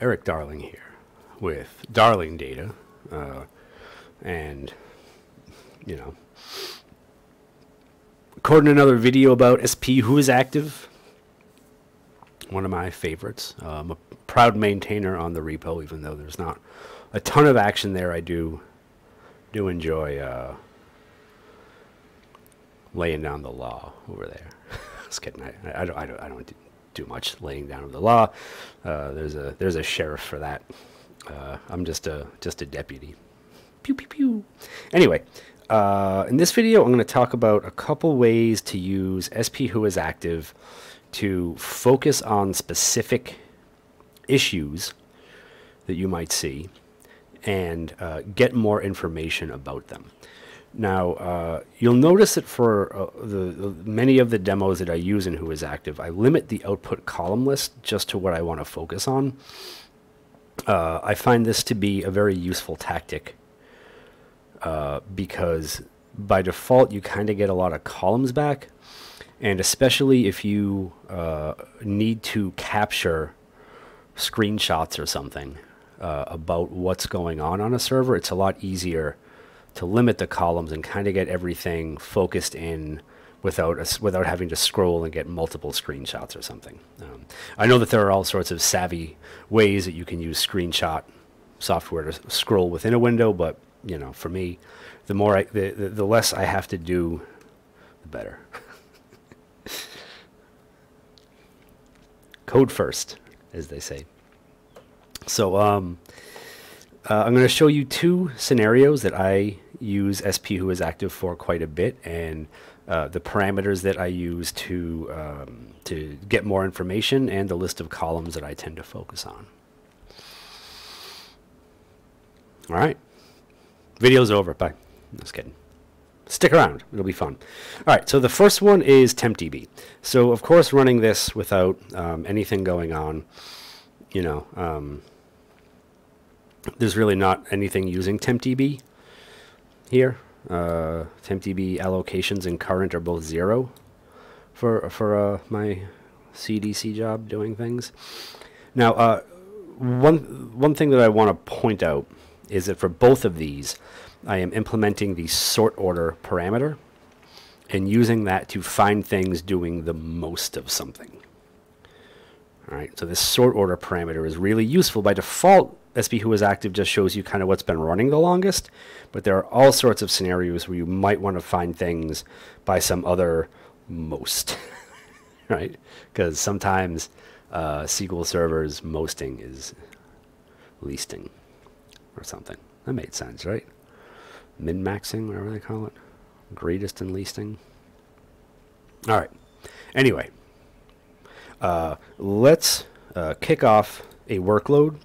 Erik Darling here with Darling Data, uh, and you know, recording another video about SP Who is Active. One of my favorites. Uh, I'm a proud maintainer on the repo, even though there's not a ton of action there. I do do enjoy uh, laying down the law over there. Just kidding. I, I, don't. I don't. I don't do much laying down of the law. Uh, there's a there's a sheriff for that. Uh, I'm just a just a deputy. Pew pew pew. Anyway, uh, in this video, I'm going to talk about a couple ways to use SP Who is Active to focus on specific issues that you might see and uh, get more information about them. Now, uh, you'll notice that for uh, the, the, many of the demos that I use in Who is Active, I limit the output column list just to what I want to focus on. Uh, I find this to be a very useful tactic uh, because by default you kind of get a lot of columns back, and especially if you uh, need to capture screenshots or something uh, about what's going on on a server, it's a lot easier to limit the columns and kind of get everything focused in without a, without having to scroll and get multiple screenshots or something. Um, I know that there are all sorts of savvy ways that you can use screenshot software to scroll within a window, but you know, for me, the more I, the, the, the less I have to do, the better. Code first, as they say. So um, uh, I'm going to show you two scenarios that I use SP Who is Active for quite a bit, and uh, the parameters that I use to um, to get more information, and the list of columns that I tend to focus on. All right, video's over. Bye. Just kidding. Stick around; it'll be fun. All right, so the first one is TempDB. So of course, running this without um, anything going on, you know. Um, there's really not anything using TempDB here. Uh, TempDB allocations and current are both zero for for uh, my CDC job doing things. Now, uh, one one thing that I want to point out is that for both of these, I am implementing the sort order parameter and using that to find things doing the most of something. All right, so this sort order parameter is really useful. By default, SP Who is Active just shows you kind of what's been running the longest, but there are all sorts of scenarios where you might want to find things by some other most, right? Because sometimes uh, SQL servers mosting is leasting or something. That made sense, right? Min-maxing, whatever they call it. Greatest in leasting. All right. Anyway, uh, let's uh, kick off a workload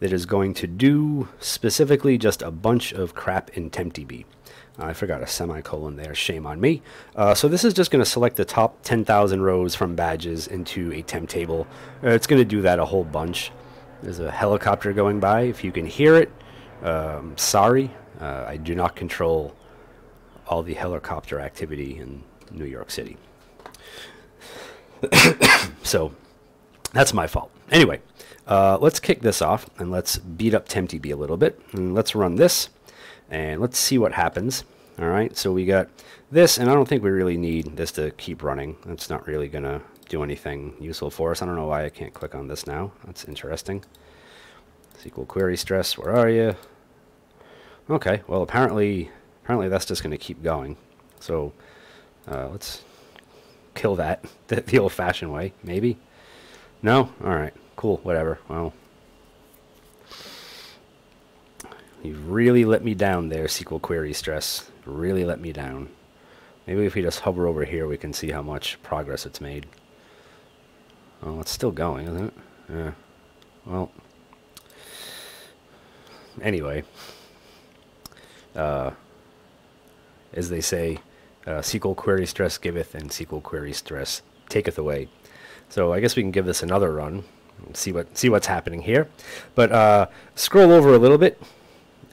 that is going to do specifically just a bunch of crap in TempDB. I forgot a semicolon there, shame on me. Uh, so this is just going to select the top 10,000 rows from badges into a temp table. Uh, it's going to do that a whole bunch. There's a helicopter going by. If you can hear it, um, sorry. Uh, I do not control all the helicopter activity in New York City. so that's my fault. Anyway, uh, let's kick this off and let's beat up TempDB a little bit. And let's run this and let's see what happens. All right, so we got this, and I don't think we really need this to keep running. It's not really going to do anything useful for us. I don't know why I can't click on this now. That's interesting. SQL query stress, where are you? Okay, well apparently apparently that's just going to keep going. So uh, let's kill that the, the old-fashioned way, maybe. No? All right cool, whatever. Well, you really let me down there, SQL query stress. Really let me down. Maybe if we just hover over here, we can see how much progress it's made. Oh, it's still going, isn't it? Yeah. Well. Anyway. Uh, as they say, uh, SQL query stress giveth and SQL query stress taketh away. So I guess we can give this another run see what see what's happening here. But uh, scroll over a little bit,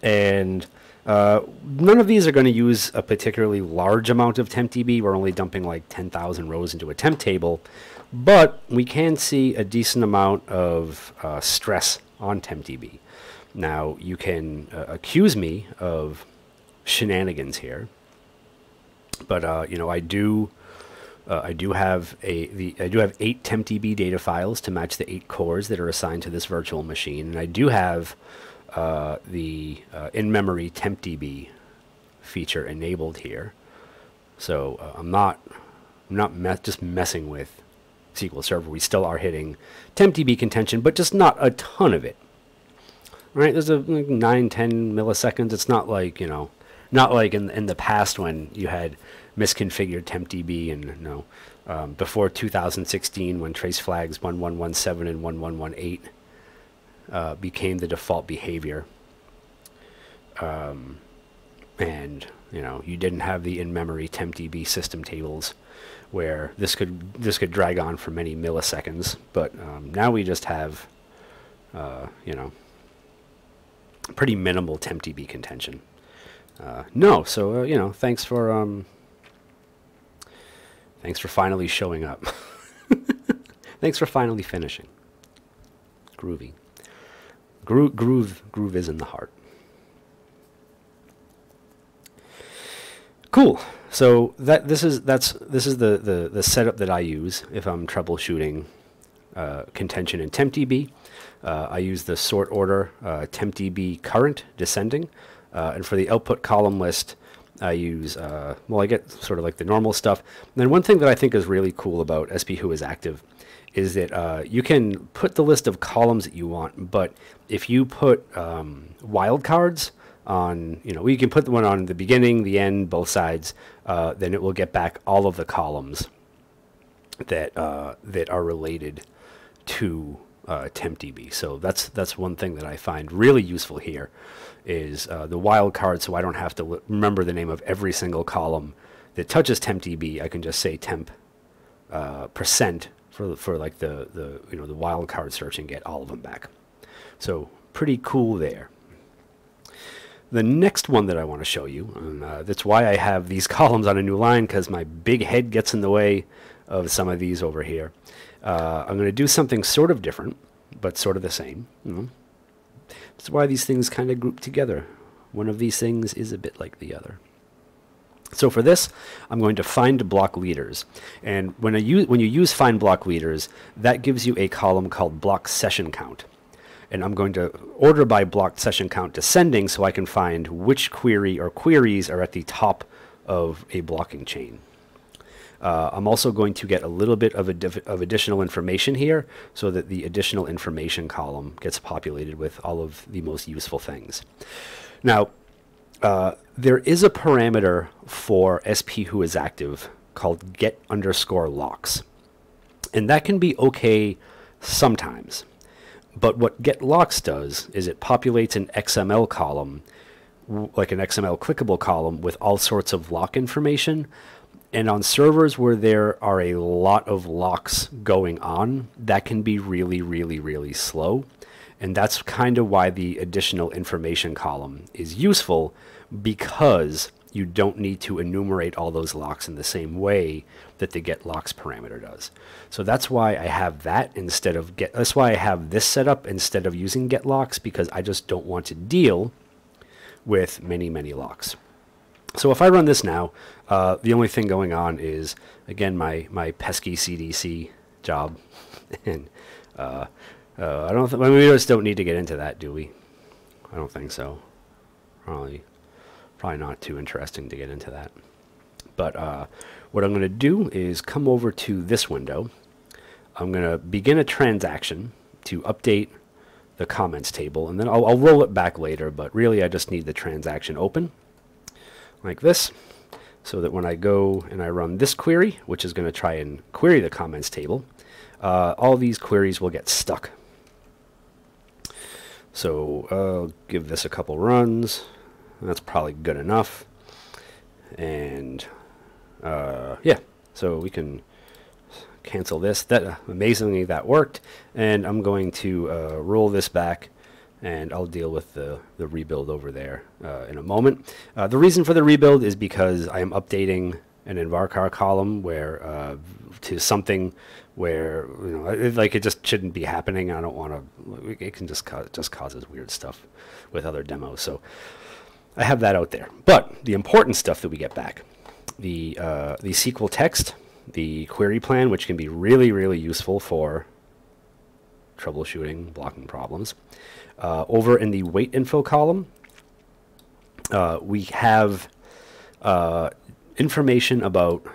and uh, none of these are going to use a particularly large amount of TempDB. We're only dumping like 10,000 rows into a temp table. But we can see a decent amount of uh, stress on TempDB. Now, you can uh, accuse me of shenanigans here, but uh, you know I do. Uh, I do have a the I do have eight TempDB data files to match the eight cores that are assigned to this virtual machine, and I do have uh, the uh, in-memory TempDB feature enabled here. So uh, I'm not I'm not me just messing with SQL Server. We still are hitting TempDB contention, but just not a ton of it. Right? There's a like, 9, 10 milliseconds. It's not like you know, not like in in the past when you had misconfigured TempDB and know, um, before 2016 when trace flags 1117 and 1118 uh, became the default behavior. Um, and you know you didn't have the in-memory tempdb system tables where this could this could drag on for many milliseconds but um, now we just have uh, you know pretty minimal tempdb contention uh, no so uh, you know thanks for um, thanks for finally showing up thanks for finally finishing groovy Gro groove groove is in the heart Cool. So that this is that's this is the the, the setup that I use if I'm troubleshooting uh, contention in TempDB. Uh, I use the sort order uh, TempDB current descending, uh, and for the output column list, I use uh, well, I get sort of like the normal stuff. And then one thing that I think is really cool about SP Who is active is that uh, you can put the list of columns that you want, but if you put um, wildcards on, you know, you can put the one on the beginning, the end, both sides, uh, then it will get back all of the columns that uh, that are related to uh, TempDB. So that's that's one thing that I find really useful here is uh, the wildcard, so I don't have to remember the name of every single column that touches TempDB. I can just say temp uh, percent for for like the the you know the wildcard search and get all of them back. So pretty cool there. The next one that I want to show you, and uh, that's why I have these columns on a new line because my big head gets in the way of some of these over here. Uh, I'm going to do something sort of different, but sort of the same. That's why these things kind of group together. One of these things is a bit like the other. So for this, I'm going to find block leaders. And when, use, when you use find block leaders, that gives you a column called block session count and I'm going to order by block session count descending so I can find which query or queries are at the top of a blocking chain. Uh, I'm also going to get a little bit of, of additional information here so that the additional information column gets populated with all of the most useful things. Now, uh, there is a parameter for SP who is active called get underscore locks. And that can be okay sometimes. But what getLocks does is it populates an XML column, like an XML clickable column, with all sorts of lock information. And on servers where there are a lot of locks going on, that can be really, really, really slow. And that's kind of why the additional information column is useful because you don't need to enumerate all those locks in the same way that the get locks parameter does. So that's why I have that instead of get, that's why I have this set up instead of using get locks because I just don't want to deal with many, many locks. So if I run this now, uh, the only thing going on is, again, my, my pesky CDC job. and uh, uh, I don't think, mean, we just don't need to get into that, do we? I don't think so. Probably probably not too interesting to get into that. But uh, what I'm going to do is come over to this window. I'm going to begin a transaction to update the comments table, and then I'll, I'll roll it back later, but really I just need the transaction open like this so that when I go and I run this query, which is going to try and query the comments table, uh, all these queries will get stuck. So I'll give this a couple runs. That's probably good enough. And uh, yeah, so we can cancel this. That uh, amazingly that worked, and I'm going to uh, roll this back, and I'll deal with the the rebuild over there uh, in a moment. Uh, the reason for the rebuild is because I am updating an nvarchar column where uh, to something where you know it, like it just shouldn't be happening. I don't want to. It can just cause just causes weird stuff with other demos. So I have that out there. But the important stuff that we get back, the uh, the SQL text, the query plan, which can be really really useful for troubleshooting blocking problems. Uh, over in the wait info column, uh, we have uh, information about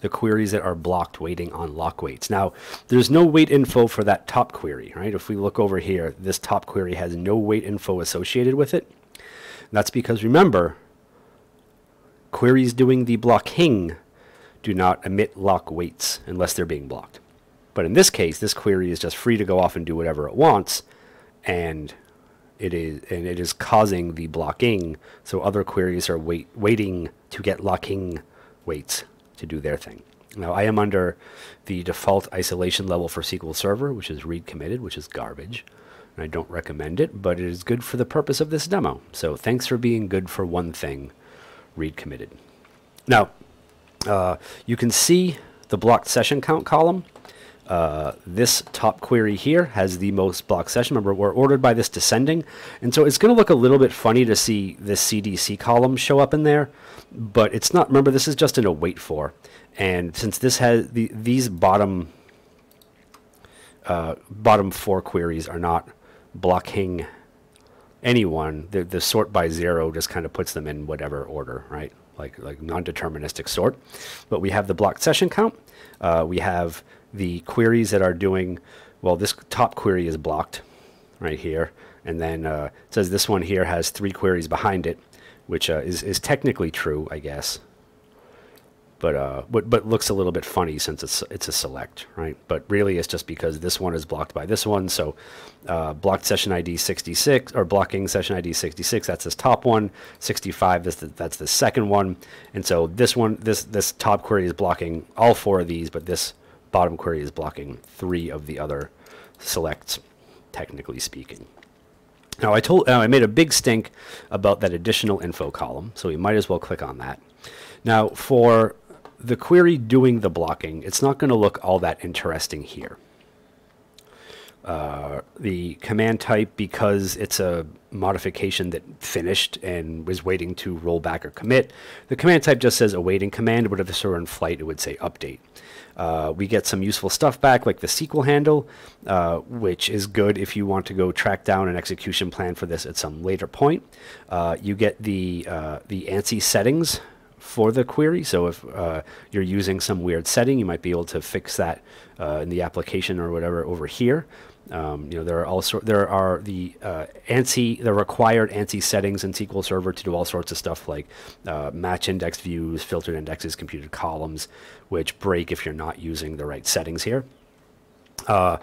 the queries that are blocked waiting on lock waits. Now, there's no wait info for that top query, right? If we look over here, this top query has no wait info associated with it. That's because remember, queries doing the blocking do not emit lock waits unless they're being blocked. But in this case, this query is just free to go off and do whatever it wants, and it is and it is causing the blocking. So other queries are wait, waiting to get locking waits to do their thing. Now I am under the default isolation level for SQL Server, which is read committed, which is garbage. And I don't recommend it, but it is good for the purpose of this demo. So thanks for being good for one thing, read committed. Now, uh, you can see the blocked session count column uh, this top query here has the most block session. Remember, we're ordered by this descending. And so it's going to look a little bit funny to see this CDC column show up in there. But it's not, remember, this is just in a wait for. And since this has, the, these bottom, uh, bottom four queries are not blocking anyone, the, the sort by zero just kind of puts them in whatever order, right? Like, like non-deterministic sort. But we have the blocked session count. Uh, we have the queries that are doing, well, this top query is blocked right here. And then uh, it says this one here has three queries behind it, which uh, is, is technically true, I guess. But, uh, but but looks a little bit funny since it's it's a select, right? But really, it's just because this one is blocked by this one. So, uh, blocked session ID 66 or blocking session ID 66. That's this top one. 65. That's the, that's the second one. And so this one, this this top query is blocking all four of these, but this bottom query is blocking three of the other selects, technically speaking. Now I told uh, I made a big stink about that additional info column, so we might as well click on that. Now for the query doing the blocking, it's not going to look all that interesting here. Uh, the command type, because it's a modification that finished and was waiting to roll back or commit, the command type just says awaiting command, but if this were in flight, it would say update. Uh, we get some useful stuff back, like the SQL handle, uh, which is good if you want to go track down an execution plan for this at some later point. Uh, you get the uh, the ANSI settings for the query. So if uh, you're using some weird setting, you might be able to fix that in the application or whatever over here. Um, you know, there are also there are the uh, ANSI, the required ANSI settings in SQL Server to do all sorts of stuff like uh, match index views, filtered indexes, computed columns, which break if you're not using the right settings here. Uh,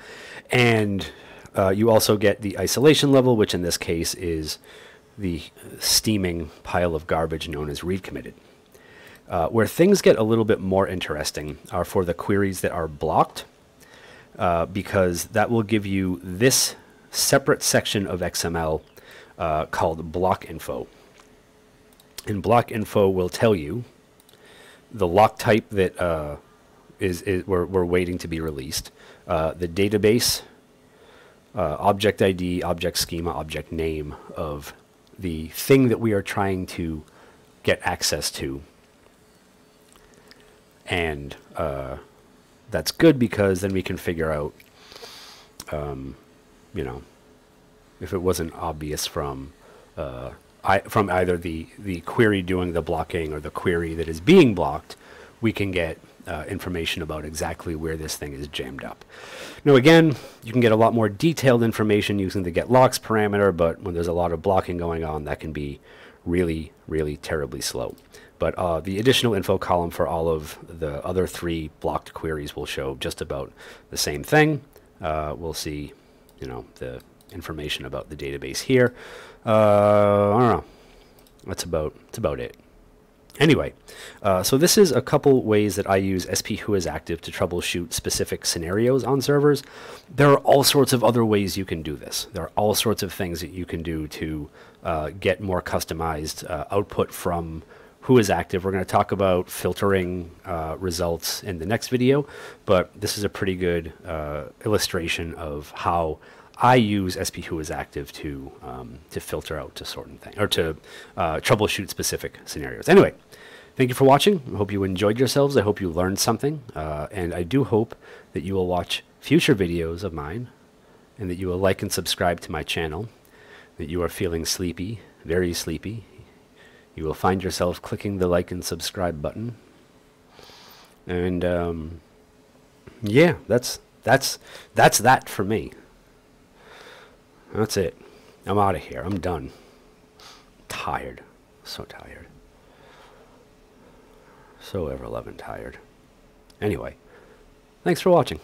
and uh, you also get the isolation level, which in this case is the steaming pile of garbage known as read committed. Uh, where things get a little bit more interesting are for the queries that are blocked uh, because that will give you this separate section of XML uh, called block info. And block info will tell you the lock type that uh, is, is we're, we're waiting to be released, uh, the database, uh, object ID, object schema, object name of the thing that we are trying to get access to. And that's good because then we can figure out, um, you know, if it wasn't obvious from uh, I, from either the the query doing the blocking or the query that is being blocked, we can get uh, information about exactly where this thing is jammed up. Now again, you can get a lot more detailed information using the get locks parameter, but when there's a lot of blocking going on, that can be really, really terribly slow. But uh, the additional info column for all of the other three blocked queries will show just about the same thing. Uh, we'll see, you know, the information about the database here. Uh, I don't know. That's about, that's about it. Anyway, uh, so this is a couple ways that I use SP Who is Active to troubleshoot specific scenarios on servers. There are all sorts of other ways you can do this. There are all sorts of things that you can do to uh, get more customized uh, output from who is active. We're going to talk about filtering uh, results in the next video, but this is a pretty good uh, illustration of how I use SP Who is active to um, to filter out to certain things or to uh, troubleshoot specific scenarios. Anyway, thank you for watching. I hope you enjoyed yourselves. I hope you learned something, uh, and I do hope that you will watch future videos of mine, and that you will like and subscribe to my channel. That you are feeling sleepy, very sleepy. You will find yourself clicking the like and subscribe button, and um, yeah, that's that's that's that for me. That's it. I'm out of here. I'm done. Tired. So tired. So ever loving tired. Anyway, thanks for watching.